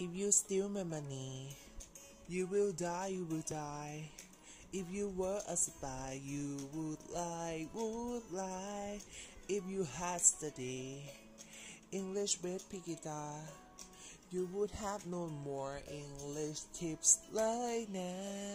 If you steal my money, you will die, you will die. If you were a spy, you would lie, would lie. If you had studied English with Pikita, you would have known more English tips like that.